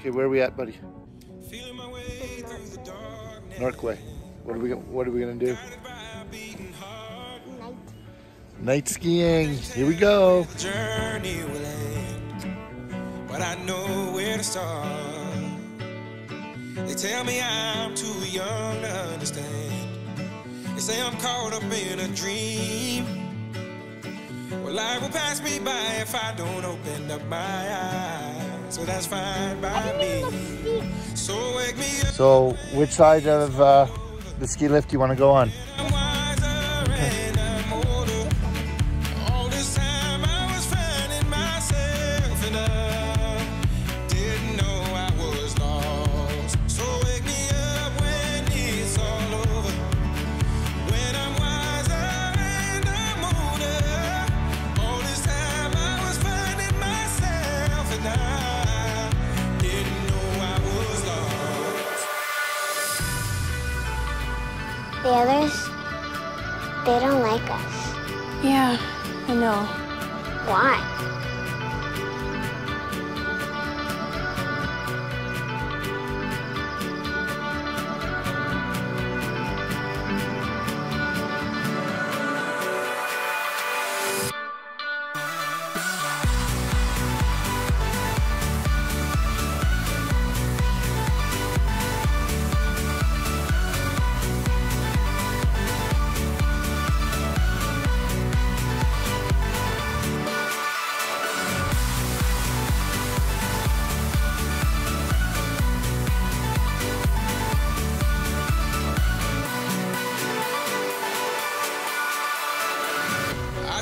Okay, where are we at, buddy? Norquay. What are we? What are we gonna do? Night. Night skiing. Here we go. journey will end, but I know where to start. They tell me I'm too young to understand. They say I'm caught up in a dream. Well, life will pass me by if I don't open up my eyes. So that's fine by me. So wake me up. So, which side of uh, the ski lift do you want to go on? The others, they don't like us. Yeah, I know. Why?